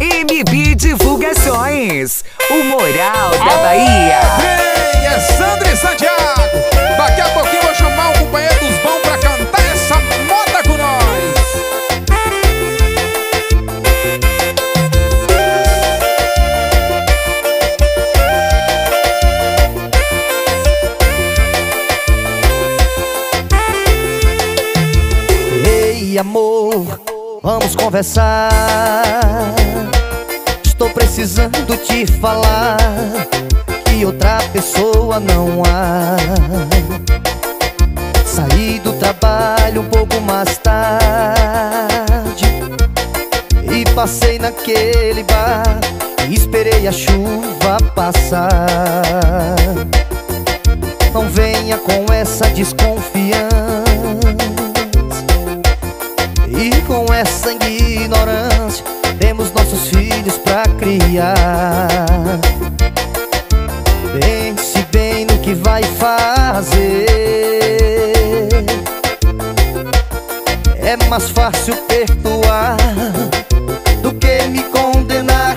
MB Divulgações, o Moral da Bahia. Vem, é Sandra e Santiago. Daqui a pouquinho vou chamar o companheiro dos bons pra cantar essa moda com nós. Ei, amor, vamos conversar. Estou precisando te falar que outra pessoa não há. Saí do trabalho um pouco mais tarde e passei naquele bar e esperei a chuva passar. Não venha com essa desconfiança com essa ignorância temos nossos filhos pra criar. Pense bem no que vai fazer. É mais fácil perdoar do que me condenar.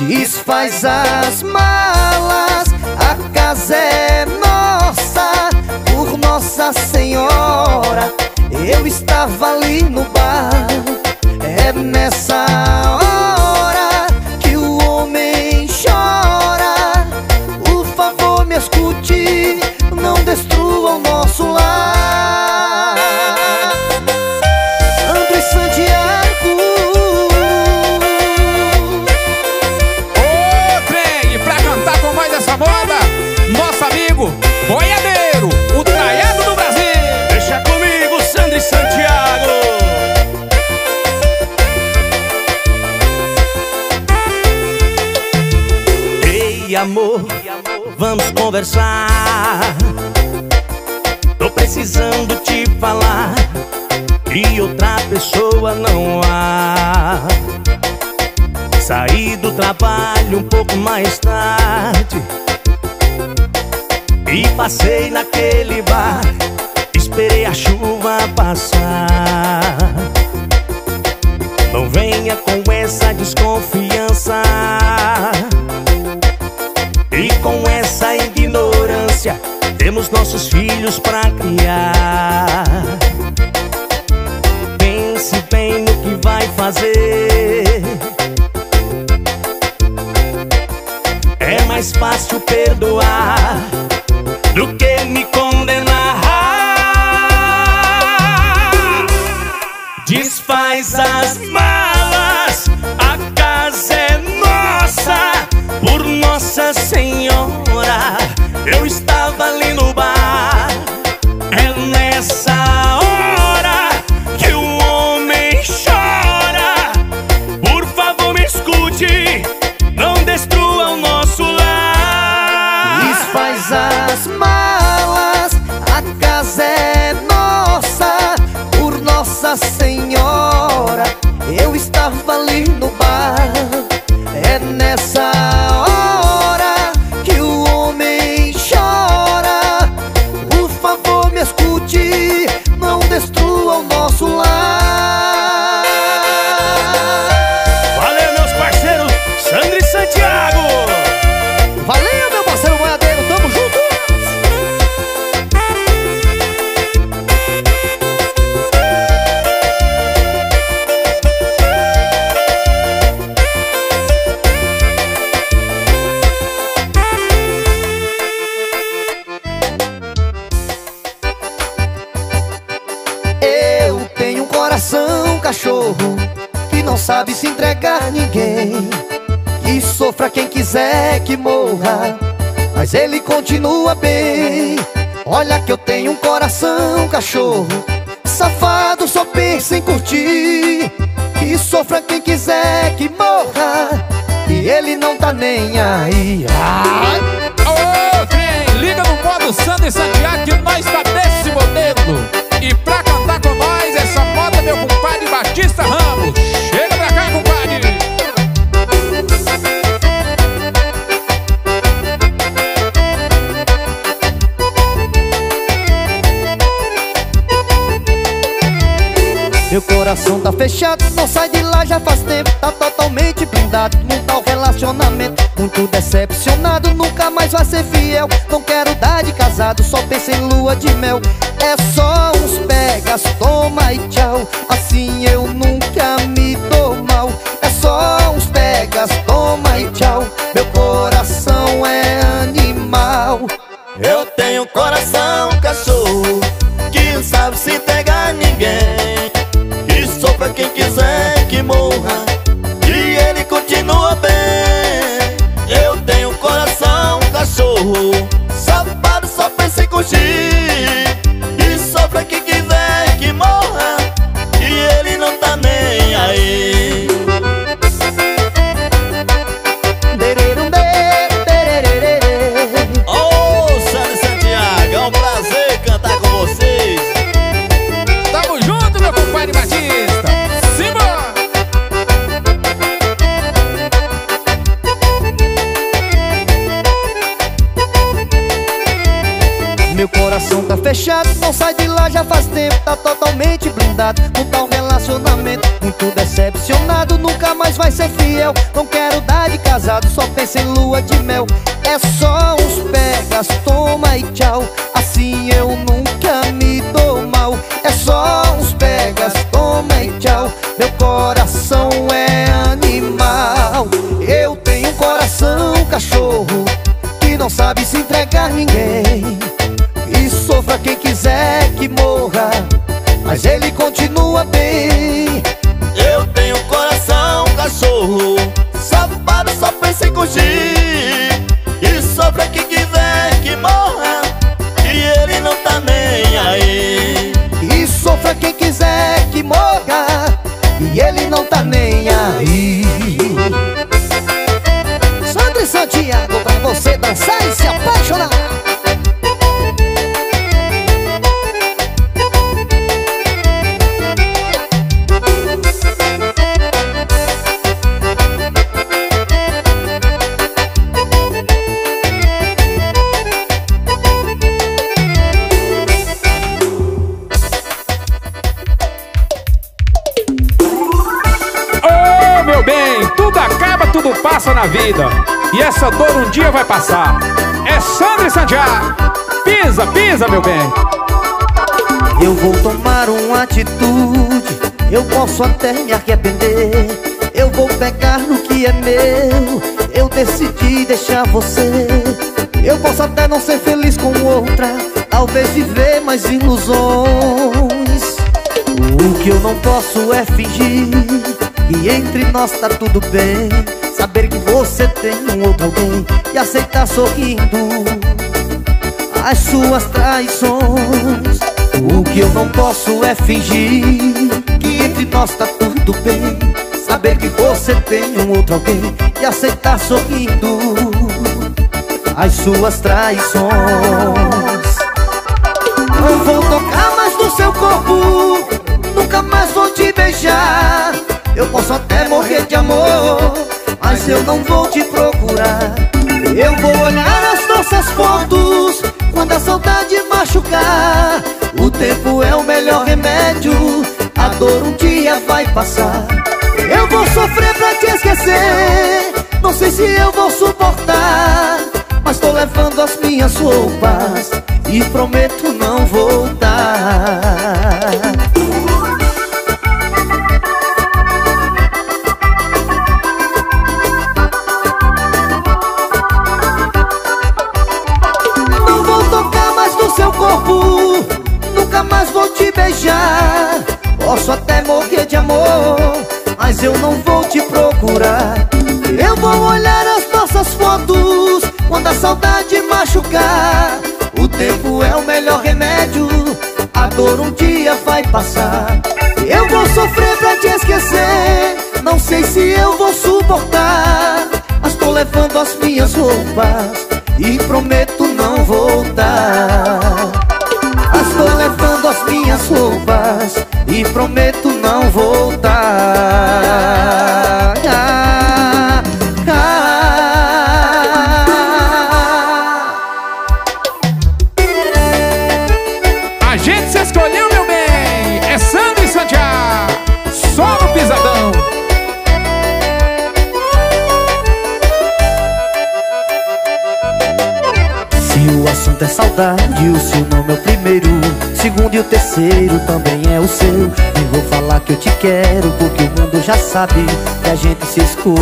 Desfaz as malas, a casa é Senhora. Eu estava ali no bar, Desfaz as malas, a casa é nossa, por Nossa Senhora. Eu estava ali no bar, que eu tenho um coração cachorro, safado só pensa em curtir. Que sofra quem quiser que morra, e ele não tá nem aí. Ai. Ô, trem, liga no modo Sandra e Santiago que nós tá coração tá fechado, não sai de lá já faz tempo Tá totalmente blindado num tal relacionamento Muito decepcionado, nunca mais vai ser fiel Não quero dar de casado, só pensa em lua de mel É só uns pegas, toma e tchau Assim eu nunca fechado, não sai de lá já faz tempo Tá totalmente blindado. Num tal relacionamento Muito decepcionado, nunca mais vai ser fiel. Não quero dar de casado, só pensa em lua de mel. É só uns pegas, toma e tchau. Assim eu nunca me dou mal. É só uns pegas, toma e tchau. Meu coração é animal. Eu tenho um coração cachorro Que não sabe se entregar a ninguém quem quiser que morra Mas ele continua bem. Eu tenho coração cachorro Safado só pensa em curtir E sofra quem quiser que morra E ele não tá nem aí. E sofra quem quiser que morra E ele não tá nem aí meu bem, tudo acaba, tudo passa na vida. E essa dor um dia vai passar. É Sandro e Santiago. Pisa, pisa, meu bem. Eu vou tomar uma atitude Eu posso até me arrepender Eu vou pegar no que é meu Eu decidi deixar você Eu posso até não ser feliz com outra Talvez viver mais ilusões O que eu não posso é fingir Que entre nós tá tudo bem Saber que você tem um outro alguém E aceitar sorrindo as suas traições. O que eu não posso é fingir que entre nós tá tudo bem. Saber que você tem um outro alguém e aceitar sorrindo as suas traições. Não vou tocar mais no seu corpo, nunca mais vou te beijar. Eu posso até morrer de amor, mas eu não vou te procurar. Eu vou olhar as nossas fotos quando a saudade machucar. O tempo é o melhor remédio, a dor um dia vai passar. Eu vou sofrer pra te esquecer, não sei se eu vou suportar. Mas tô levando as minhas roupas e prometo não voltar. Machucar O tempo é o melhor remédio A dor um dia vai passar Eu vou sofrer pra te esquecer Não sei se eu vou suportar Mas tô levando as minhas roupas e prometo não voltar. Estou levando as minhas roupas e prometo não voltar. Falar que eu te quero Porque o mundo já sabe que a gente se escolheu.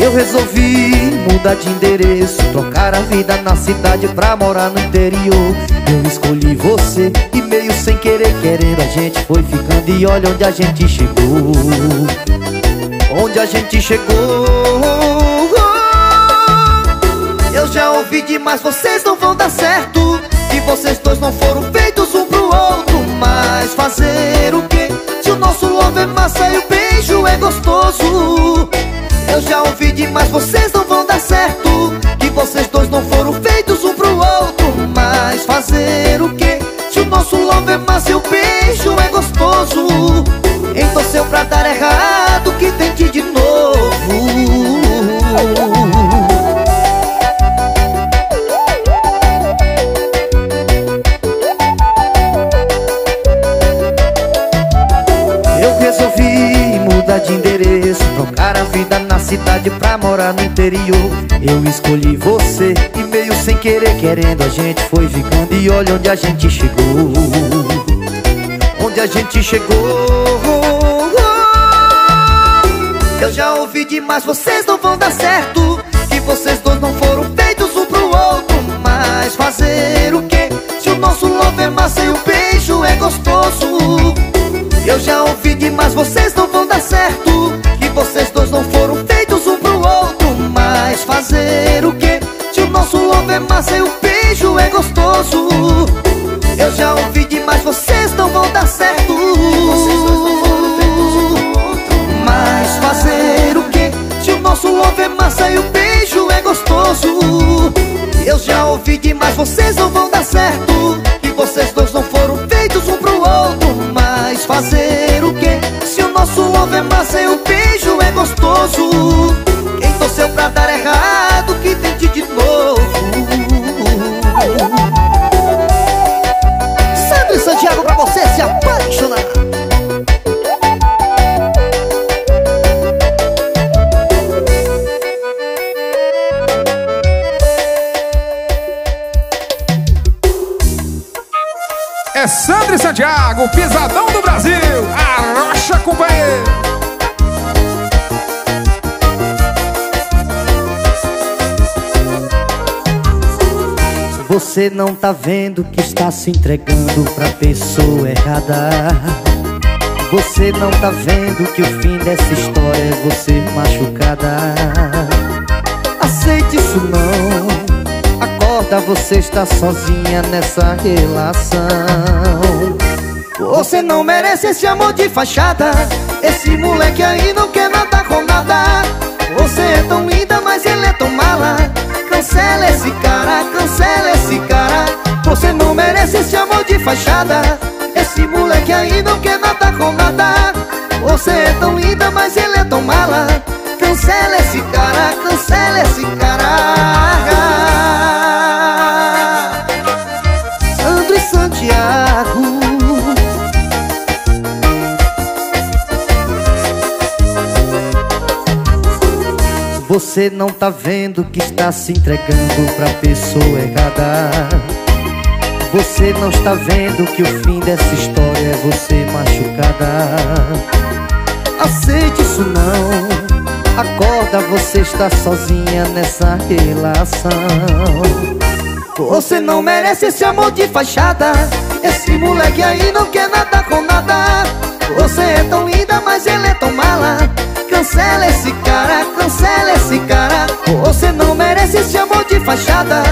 Eu resolvi mudar de endereço Trocar a vida na cidade pra morar no interior. Eu escolhi você e meio sem querer querendo A gente foi ficando e olha onde a gente chegou. Onde a gente chegou? Eu já ouvi demais, vocês não vão dar certo. E vocês dois não foram feitos Mas fazer o quê? Se o nosso love é massa e o beijo é gostoso Eu já ouvi demais, vocês não vão dar certo Que vocês dois não foram feitos um pro outro Mas fazer o quê? Se o nosso love é massa e o beijo é gostoso Então seu pra dar errado, que tente de novo vida na cidade pra morar no interior. Eu escolhi você e meio sem querer querendo A gente foi ficando. E olha onde a gente chegou. Onde a gente chegou. Eu já ouvi demais, vocês não vão dar certo. Que vocês dois não foram feitos um pro outro. Mas fazer o quê? Se o nosso love é massa e o beijo é gostoso. Eu já ouvi demais, vocês e o beijo é gostoso. Eu já ouvi demais, vocês não vão dar certo. Mas fazer o quê? Se o nosso love é massa e o beijo é gostoso. Eu já ouvi demais, vocês não vão dar certo Santiago, pisadão do Brasil, arrocha companheiro. Você não tá vendo que está se entregando pra pessoa errada. Você não tá vendo que o fim dessa história é você machucada. Aceite isso não. Acorda, você está sozinha nessa relação Você não merece esse amor de fachada. Esse moleque aí não quer nada com nada. Você é tão linda, mas ele é tão mala. Cancela esse cara, cancela esse cara. Você não merece esse amor de fachada. Esse moleque aí não quer nada Você não tá vendo que está se entregando pra pessoa errada. Você não está vendo que o fim dessa história é você machucada. Aceite isso não. Acorda, você está sozinha nessa relação. Você não merece esse amor de fachada. Esse moleque aí não quer nada com nada. Você é tão linda, mas ele é tão mala Cancela esse cara, cancela esse cara. Você não merece esse amor de fachada.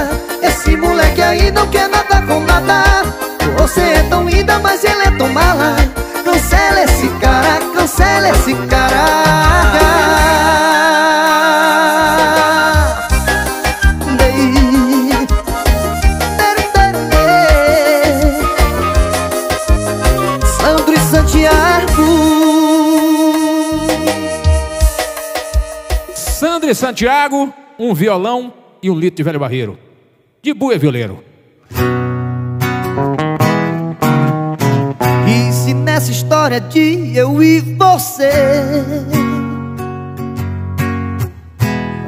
Esse moleque aí não quer nada com nada. Você é tão linda, mas ele é tão mala. Cancela esse cara, cancela esse cara Sandro e Santiago, um violão e um litro de velho barreiro. De buia violeiro. E se nessa história de eu e você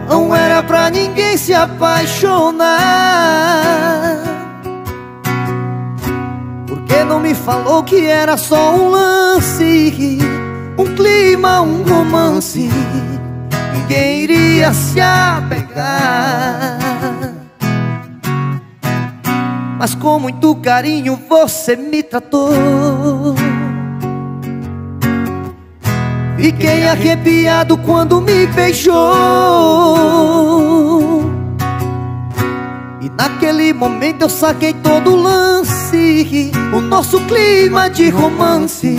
Não era pra ninguém se apaixonar Porque não me falou que era só um lance Um clima, um romance Ninguém iria se apegar. Mas com muito carinho você me tratou. Fiquei arrepiado quando me beijou. E naquele momento eu saquei todo o lance O nosso clima de romance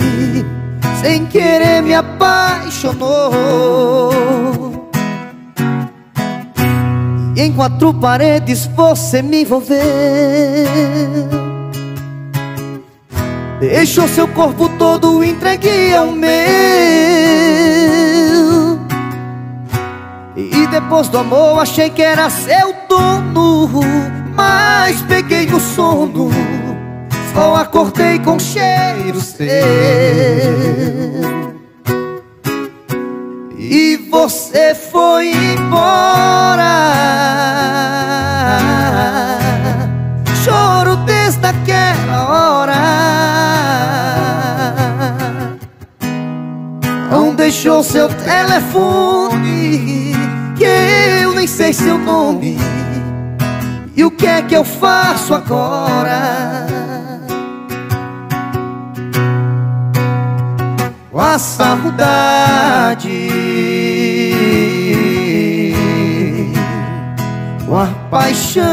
Sem querer me apaixonou E em quatro paredes você me envolveu. Deixou seu corpo todo entregue ao meu. E depois do amor achei que era seu dono Mas peguei no sono. Só acordei com cheiro seu E você foi embora. Choro desde aquela hora. Não deixou seu telefone que eu nem sei seu nome. E o que é que eu faço agora a saudade Com a paixão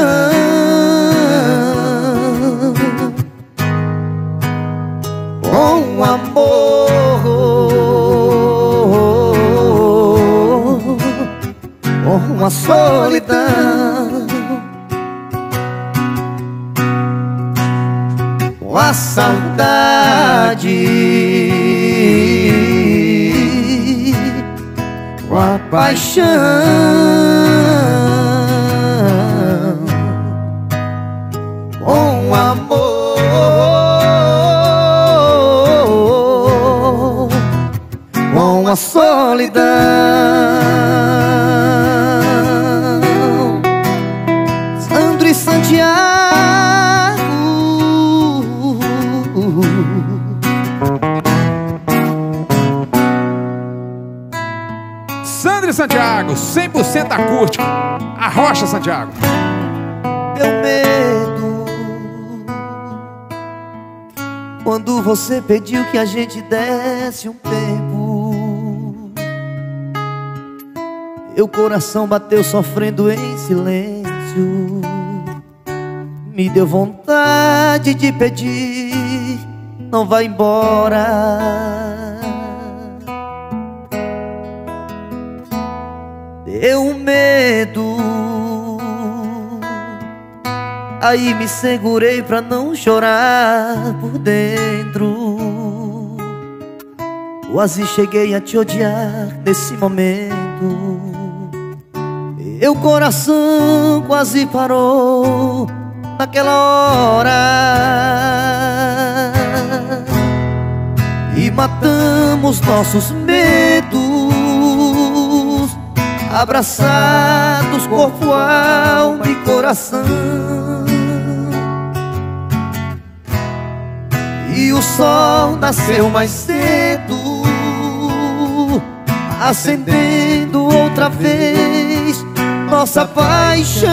Com amor uma solidão. Com a saudade paixão. Com amor. Com a solidão Santiago, 100% acústico. A Rocha Santiago. Deu medo quando você pediu que a gente desse um tempo. Meu coração bateu sofrendo em silêncio. Me deu vontade de pedir, não vá embora. Deu medo. Aí me segurei pra não chorar por dentro. Quase cheguei a te odiar nesse momento. Meu coração quase parou naquela hora. E matamos nossos medos Abraçados, corpo, alma e coração. E o sol nasceu mais cedo Acendendo outra vez nossa paixão.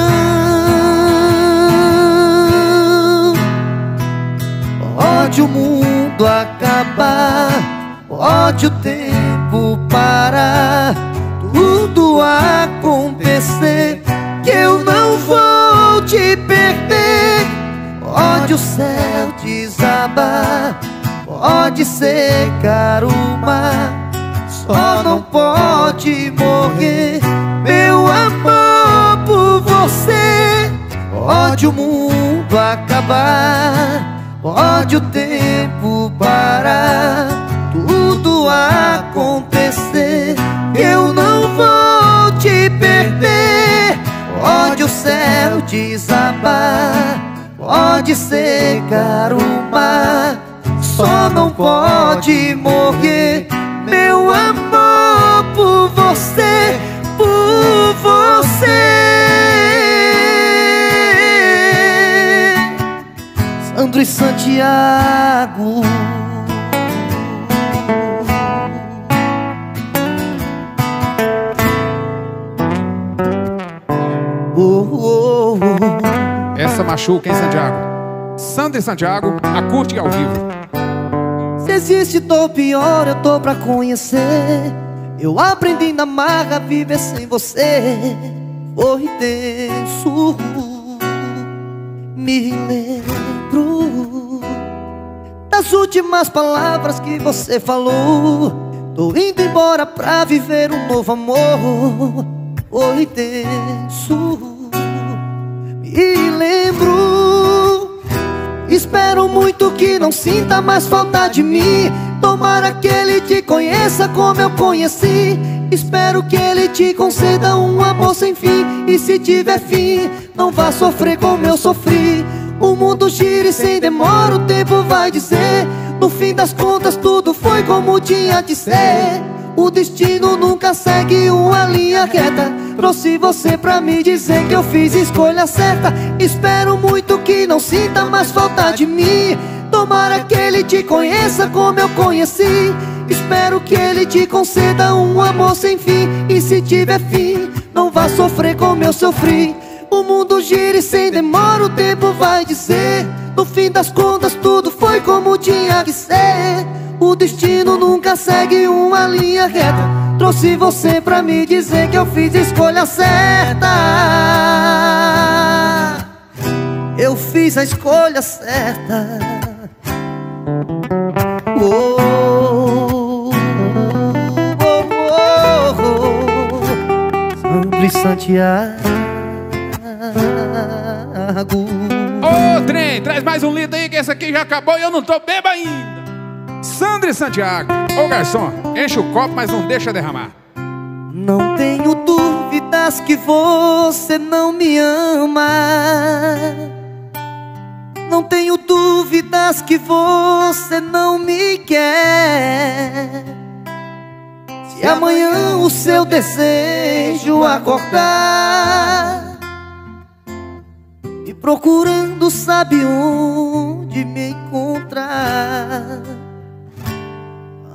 Pode o mundo acabar Pode o tempo parar tudo acontecer Que eu não vou te perder. Pode o céu desabar Pode secar o mar Só não pode morrer. Meu amor por você Pode o mundo acabar Pode o tempo parar Tudo acontecer. Eu não vou perder. Pode o céu desabar Pode secar o mar. Só não pode morrer. Meu amor por você Por você. Sandro e Santiago. Machuca, hein, Santiago? Sandro e Santiago, a curte ao vivo. Se existe dor pior, eu tô pra conhecer Eu aprendi na marra viver sem você Foi tenso Me lembro Das últimas palavras que você falou Tô indo embora pra viver um novo amor Foi tenso Me lembro Espero muito que não sinta mais falta de mim. Tomara que ele te conheça como eu conheci. Espero que ele te conceda um amor sem fim. E se tiver fim, não vá sofrer como eu sofri. O mundo gira e sem demora o tempo vai dizer. No fim das contas tudo foi como tinha de ser o destino nunca segue uma linha reta. Trouxe você pra me dizer que eu fiz escolha certa. Espero muito que não sinta mais falta de mim. Tomara que ele te conheça como eu conheci. Espero que ele te conceda um amor sem fim. E se tiver fim, não vá sofrer como eu sofri. O mundo gira e sem demora o tempo vai dizer. No fim das contas tudo foi como tinha que ser o destino nunca segue uma linha reta. Trouxe você pra me dizer que eu fiz escolha certa. Eu fiz a escolha certa. Oh, oh, oh, oh. Sandro e Santiago. Ô, trem, traz mais um litro aí que esse aqui já acabou e eu não tô bebo ainda Sandra e Santiago. Ô garçom, enche o copo, mas não deixa derramar. Não tenho dúvidas que você não me ama. Não tenho dúvidas que você não me quer. Se amanhã o seu desejo acordar e procurando sabe onde me encontrar.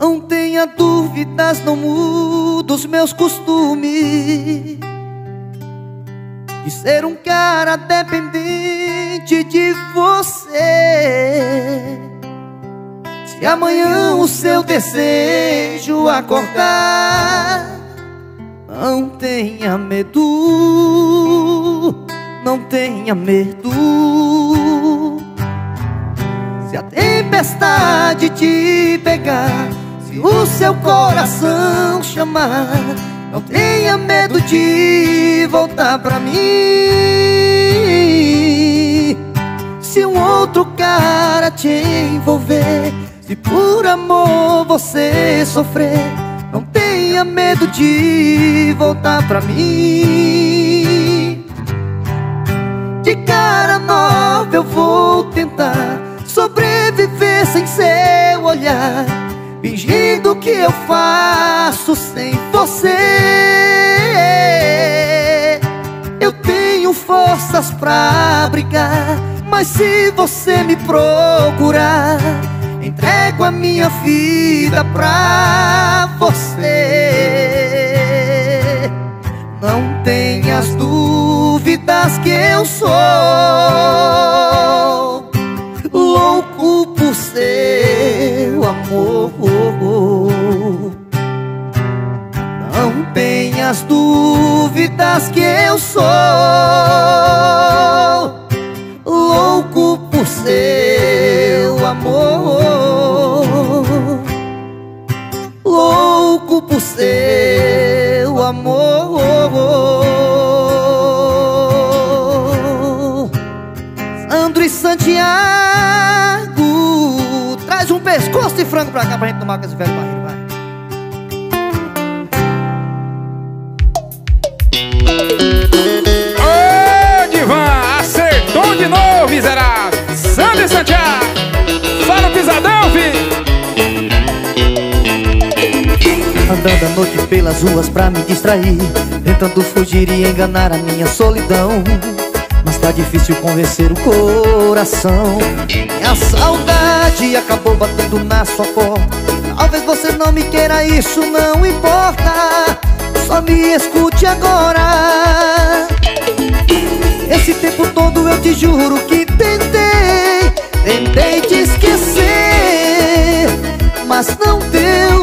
Não tenha dúvidas, não mudo os meus costumes. De ser um cara dependente de você. Se amanhã o seu desejo acordar Não tenha medo, não tenha medo. Se a tempestade te pegar se o seu coração chamar Não tenha medo de voltar pra mim. Se um outro cara te envolver Se por amor você sofrer Não tenha medo de voltar pra mim. De cara nova eu vou tentar Sobreviver sem seu olhar Fingindo que eu faço sem você. Eu tenho forças pra brigar Mas se você me procurar Entrego a minha vida pra você. Não tenhas dúvidas que eu sou Louco por seu amor Não tenhas dúvidas que eu sou Louco por seu amor. Louco por seu amor frango pra cá pra gente tomar com esse velho barreiro, vai. Ô, Divan, acertou de novo, miserável. Sandro e Santiago. Só no pisadão, filho. Andando à noite pelas ruas pra me distrair Tentando fugir e enganar a minha solidão tá difícil convencer o coração. A saudade acabou batendo na sua porta. Talvez você não me queira, isso não importa. Só me escute agora. Esse tempo todo eu te juro que tentei. Tentei te esquecer Mas não deu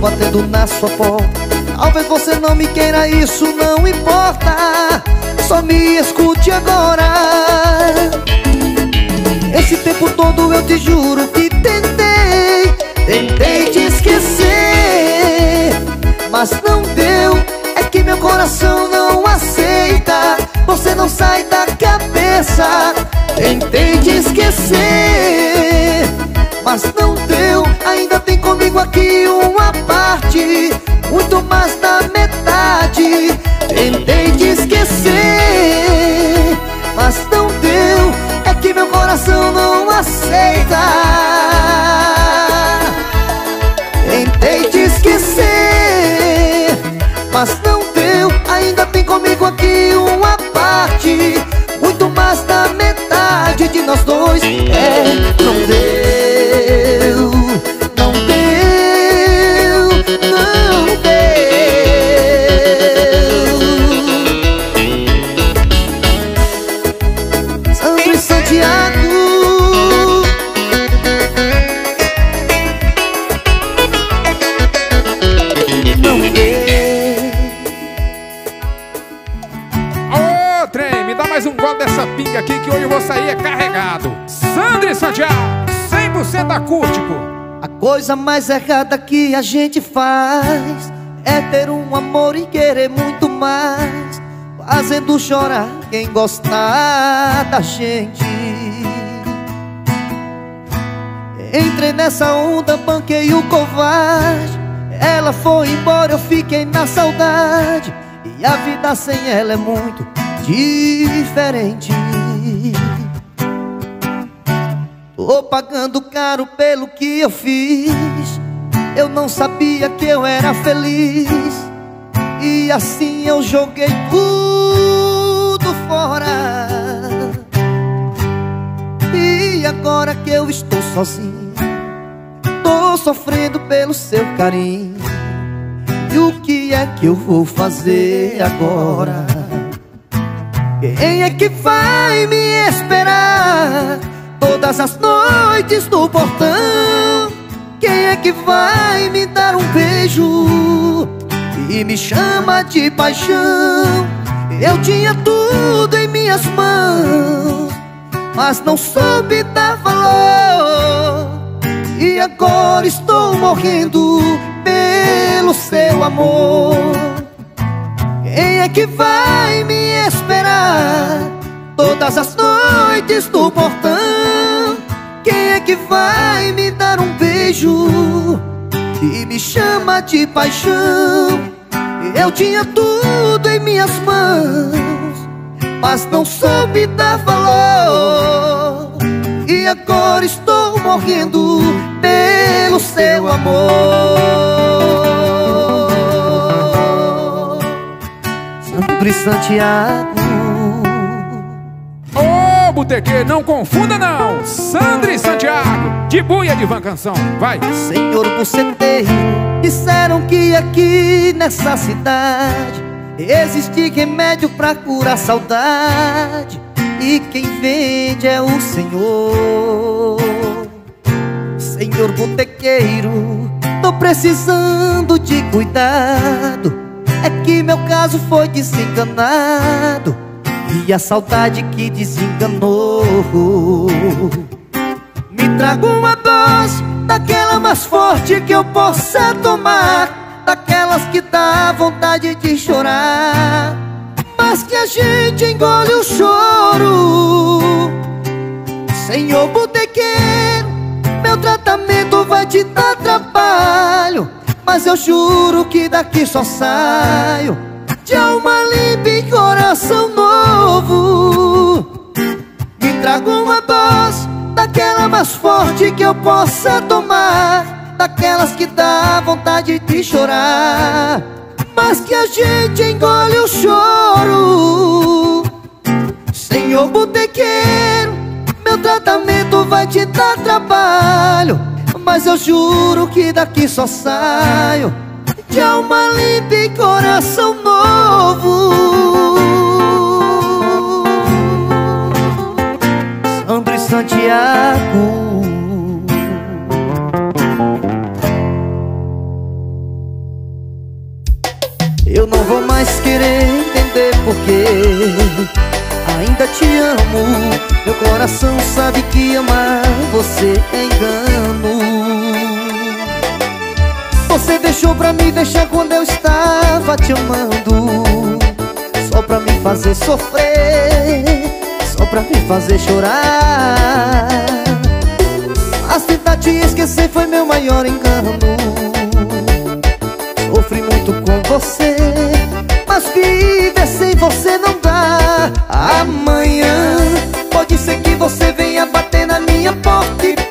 batendo na sua porta. Talvez você não me queira, isso não importa. Só me escute agora. Esse tempo todo eu te juro que tentei Tentei te esquecer. Mas não deu É que meu coração não aceita. Você não sai da cabeça Tentei te esquecer muito mais da metade. Tentei te esquecer, mas não deu. É que meu coração não aceita coisa mais errada que a gente faz É ter um amor e querer muito mais Fazendo chorar quem gosta da gente. Entrei nessa onda, banquei o covarde Ela foi embora, eu fiquei na saudade E a vida sem ela é muito diferente Tô pagando caro pelo que eu fiz. Eu não sabia que eu era feliz. E assim eu joguei tudo fora. E agora que eu estou sozinho Tô sofrendo pelo seu carinho. E o que é que eu vou fazer agora? Quem é que vai me esperar Todas as noites no portão. Quem é que vai me dar um beijo? E me chama de paixão. Eu tinha tudo em minhas mãos Mas não soube dar valor. E agora estou morrendo Pelo seu amor. Quem é que vai me esperar Todas as noites no portão que vai me dar um beijo E me chama de paixão. Eu tinha tudo em minhas mãos Mas não soube dar valor. E agora estou morrendo Pelo seu amor. Sandro e Santiago botequeiro, não confunda não. Sandra e Santiago, de buia de van canção. Vai. Senhor buceteiro, disseram que aqui nessa cidade Existe remédio pra curar saudade E quem vende é o Senhor Senhor botequeiro, tô precisando de cuidado É que meu caso foi desenganado E a saudade que desenganou. Me traga uma dose daquela mais forte que eu possa tomar Daquelas que dá vontade de chorar. Mas que a gente engole o choro. Senhor botequeiro, meu tratamento vai te dar trabalho Mas eu juro que daqui só saio De alma limpa e coração novo. Me traga uma dose daquela mais forte que eu possa tomar Daquelas que dá vontade de chorar. Mas que a gente engole o choro. Senhor botequeiro meu tratamento vai te dar trabalho. Mas eu juro que daqui só saio De alma limpa e coração novo. Sandro e Santiago. Eu não vou mais querer entender porquê Ainda te amo. Meu coração sabe que amar você é engano Você deixou pra me deixar quando eu estava te amando. Só pra me fazer sofrer Só pra me fazer chorar. Mas tentar te esquecer foi meu maior engano. Sofri muito com você Mas viver sem você não dá. Amanhã pode ser que você venha bater na minha porta e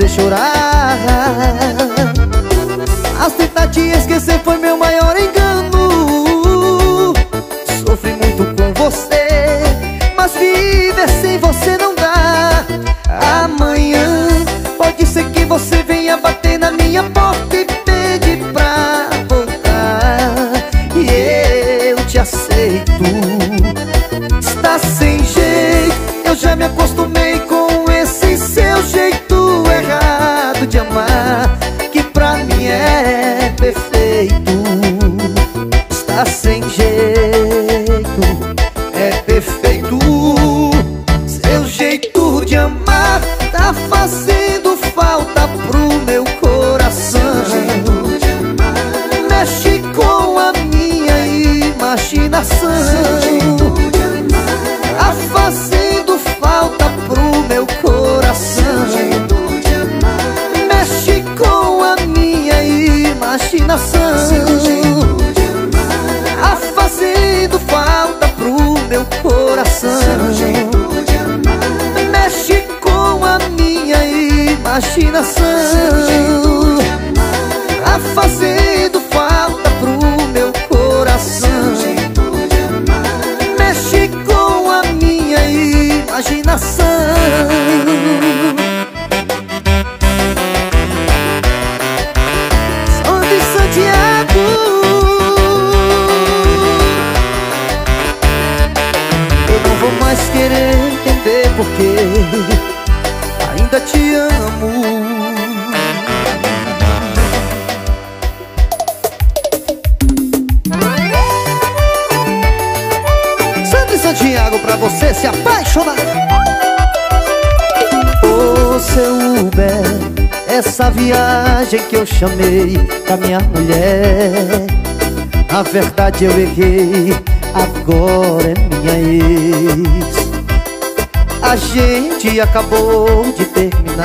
fazer chorar que eu chamei da minha mulher. Na verdade eu errei, agora é minha ex. A gente acabou de terminar.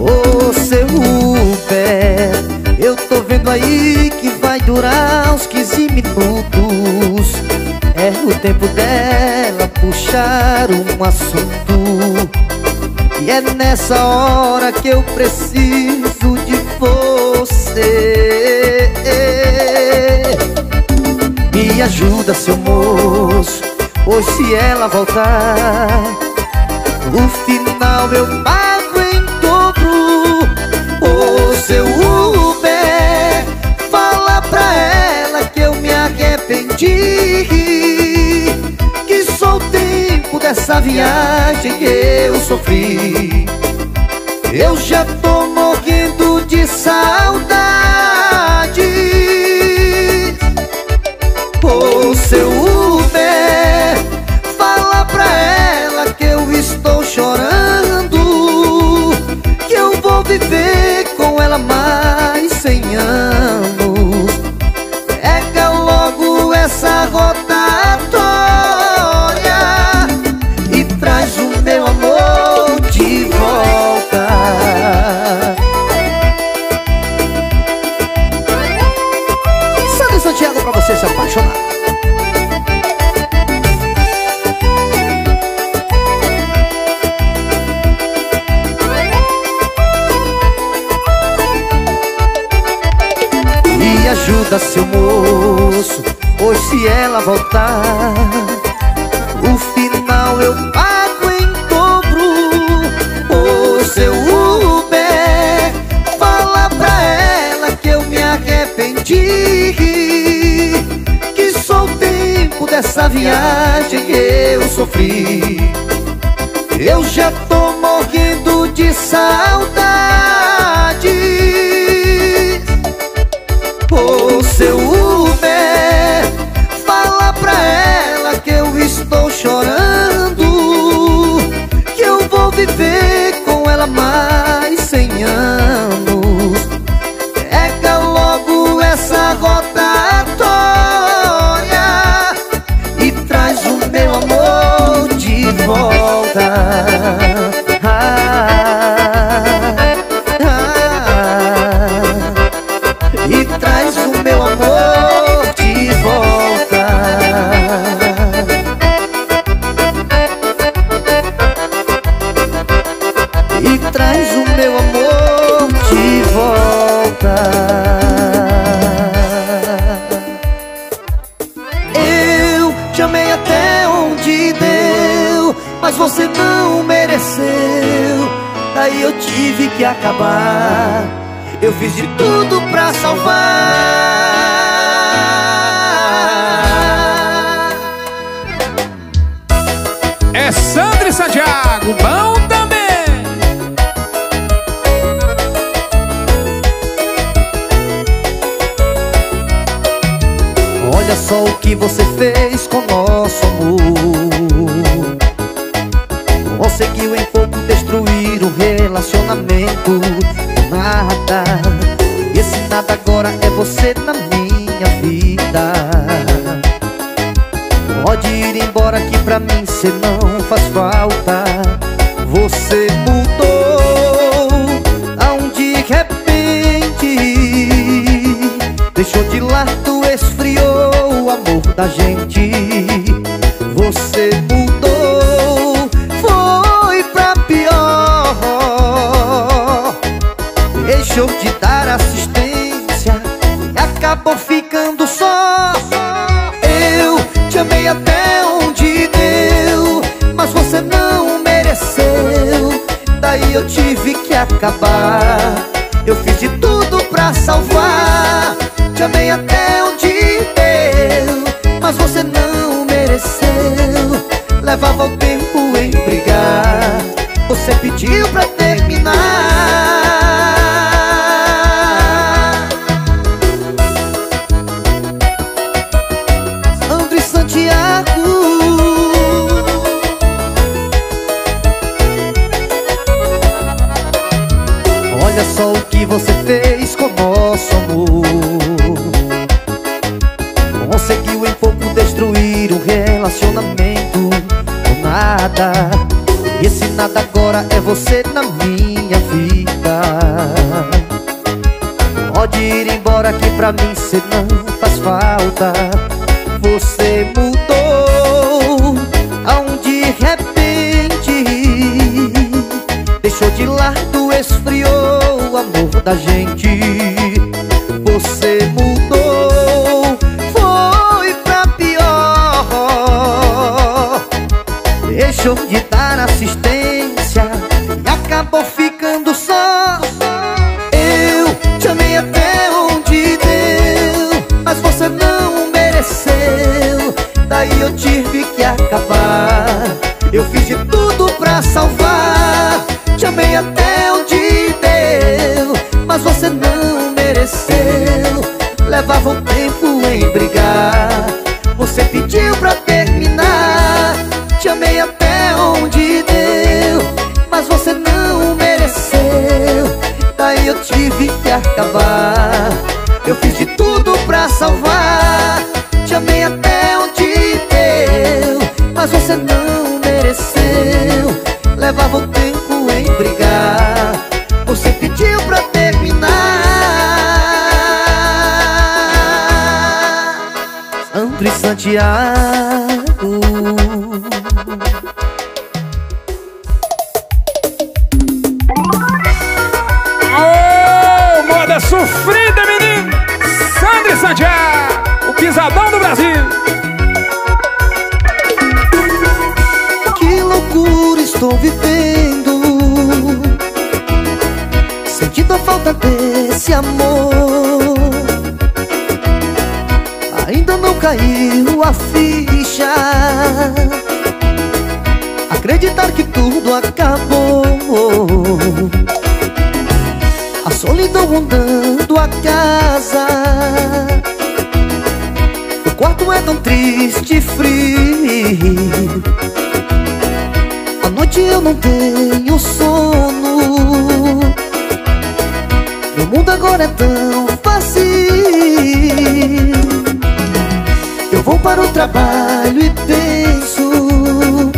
Ô oh, seu pé, eu tô vendo aí que vai durar uns 15 minutos. É o tempo dela puxar um assunto. E é nessa hora que eu preciso de você. Me ajuda, seu moço, pois se ela voltar O final eu pago em dobro. O seu Uber, fala pra ela que eu me arrependi. essa viagem que eu sofri. Eu já tô acabar. Eu fiz de tudo pra salvar. Te amei até onde deu Mas você não mereceu. Levava o tempo em brigar. Você pediu pra pra mim cê não faz falta. Você mudou aonde repente Deixou de lado, esfriou o amor da gente. Você mudou, foi pra pior. Deixou de dar assistência E acabou ficando Eu fiz de tudo pra salvar. Te amei até onde deu Mas você não mereceu. Levava um Santiago. Aô, moda sofrida, menino. Sandra Santiago O pisadão do Brasil. Estou vivendo. Sentindo a falta desse amor caiu a ficha. Acreditar que tudo acabou. A solidão rondando a casa. O quarto é tão triste e frio. Noite eu não tenho sono. Meu mundo agora é tão para o trabalho e penso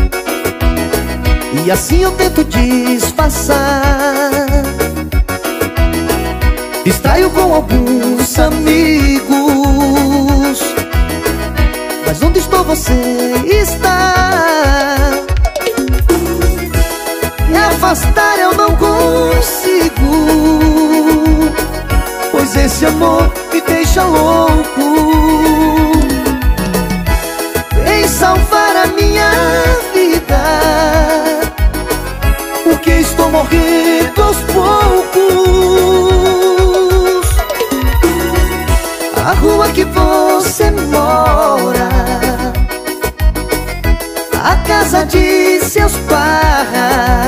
E assim eu tento disfarçar. Distraio com alguns amigos. Mas onde estou você está? Afastar eu não consigo. Pois esse amor me deixa louco Morrendo aos poucos. A rua que você mora A casa de seus pais.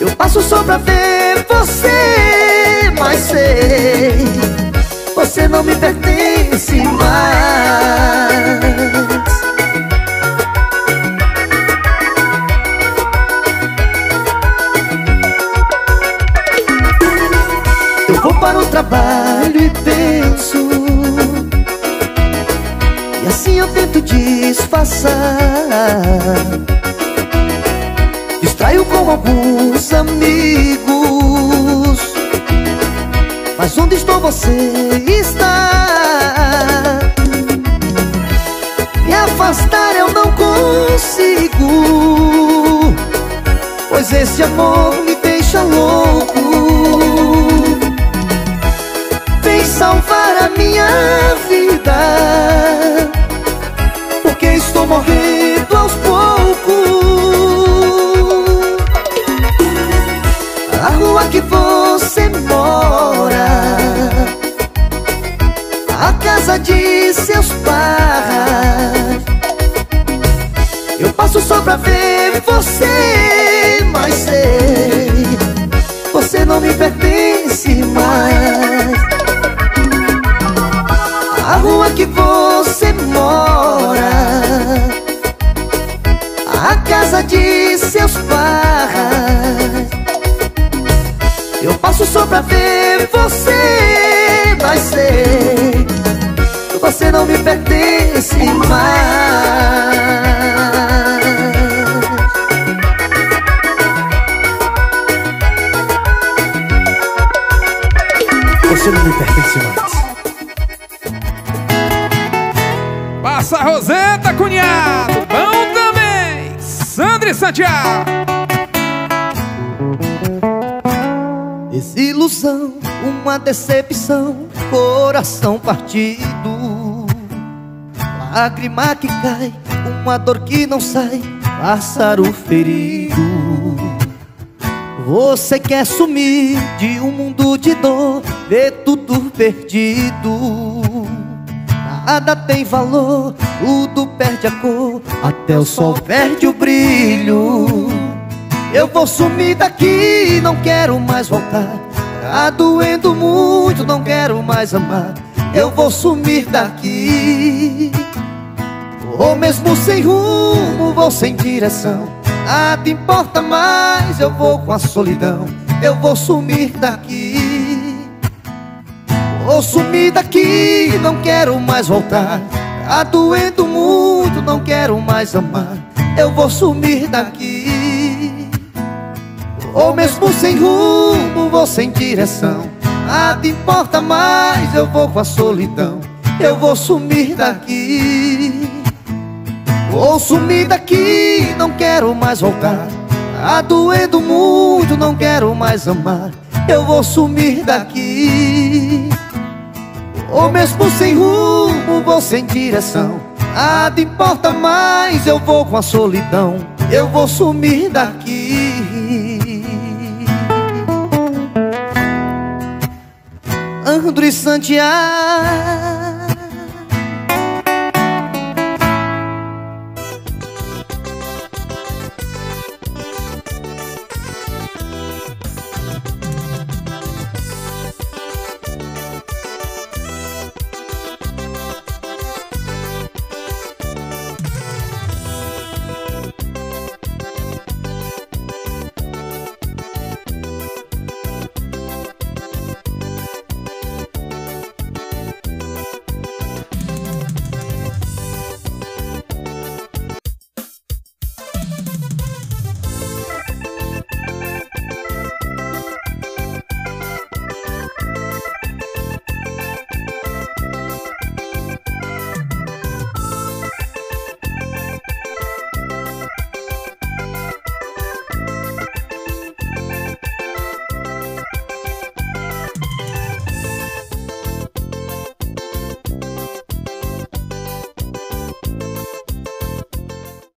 Eu passo só pra ver você Mas sei Você não me pertence disfarçar Distraio com alguns amigos. Mas onde estou você está? Me afastar eu não consigo Pois esse amor me deixa louco. Vem salvar a minha vida pra ver você Mas sei Você não me pertence mais. A rua que você mora A casa de seus pais. Eu passo só pra ver você Mas sei Você não me pertence mais Desilusão, uma decepção, coração partido. Lágrima que cai, uma dor que não sai, pássaro ferido. Você quer sumir de um mundo de dor, ver tudo perdido. Nada tem valor, tudo perde a cor, até o sol perde o brilho. Eu vou sumir daqui, não quero mais voltar. Tá doendo muito, não quero mais amar. Eu vou sumir daqui. Ou mesmo sem rumo, vou sem direção. Nada importa mais, eu vou com a solidão Eu vou sumir daqui Vou sumir daqui, não quero mais voltar Tá doendo muito, não quero mais amar. Eu vou sumir daqui. Ou mesmo sem rumo, vou sem direção. Nada importa mais, eu vou com a solidão. Eu vou sumir daqui. Vou sumir daqui, não quero mais voltar. Tá doendo muito, não quero mais amar. Eu vou sumir daqui Ou mesmo sem rumo, vou sem direção. Nada importa mais, eu vou com a solidão. Eu vou sumir daqui. André Santiago